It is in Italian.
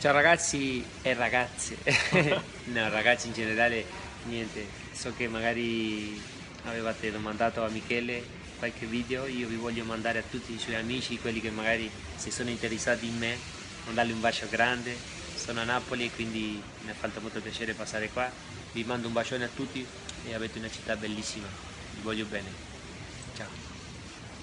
Ciao ragazzi e ragazze, no ragazzi in generale niente, so che magari avevate domandato a Michele qualche video, io vi voglio mandare a tutti i suoi amici, quelli che magari si sono interessati in me, mandargli un bacio grande, sono a Napoli e quindi mi ha fatto molto piacere passare qua, vi mando un bacione a tutti e avete una città bellissima, vi voglio bene, ciao.